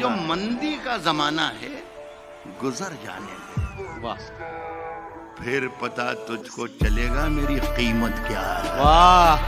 जो मंदी का जमाना है गुजर जाने दे वाह। फिर पता तुझको चलेगा मेरी कीमत क्या है। वाह।